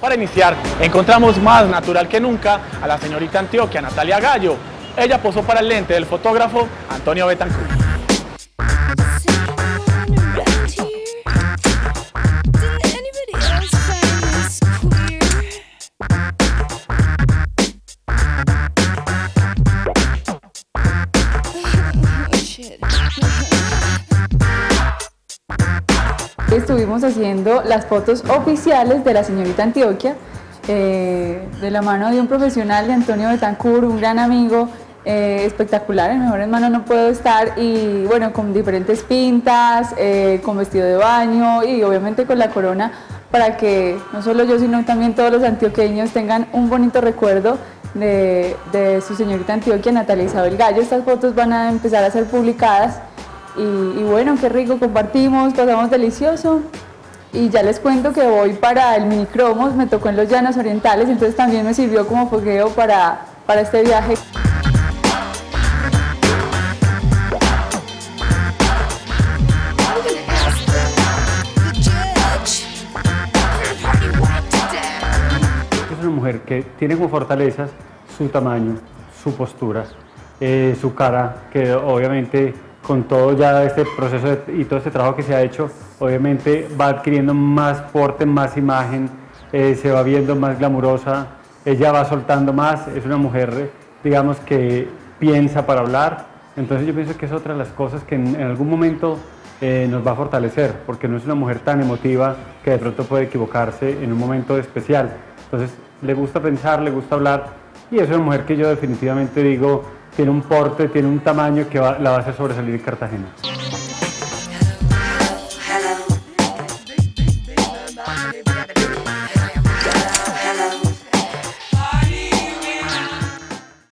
Para iniciar, encontramos más natural que nunca a la señorita Antioquia Natalia Gallo. Ella posó para el lente del fotógrafo Antonio Betancourt. Estuvimos haciendo las fotos oficiales de la señorita Antioquia, eh, de la mano de un profesional de Antonio Betancourt, un gran amigo, eh, espectacular, el mejor hermano no puedo estar y bueno, con diferentes pintas, eh, con vestido de baño y obviamente con la corona para que no solo yo sino también todos los antioqueños tengan un bonito recuerdo de, de su señorita Antioquia, Natalia Isabel Gallo. Estas fotos van a empezar a ser publicadas y, bueno, qué rico, compartimos, pasamos delicioso. Y ya les cuento que voy para el minicromos, me tocó en los llanos orientales, entonces también me sirvió como fogueo para, para este viaje. Es una mujer que tiene como fortalezas su tamaño, su postura, eh, su cara, que obviamente con todo ya este proceso y todo este trabajo que se ha hecho, obviamente va adquiriendo más porte, más imagen, eh, se va viendo más glamurosa, ella va soltando más, es una mujer, digamos, que piensa para hablar, entonces yo pienso que es otra de las cosas que en, algún momento eh, nos va a fortalecer, porque no es una mujer tan emotiva que de pronto puede equivocarse en un momento especial. Entonces le gusta pensar, le gusta hablar, y es una mujer que yo definitivamente digo, tiene un porte, tiene un tamaño que la va a hacer sobresalir en Cartagena.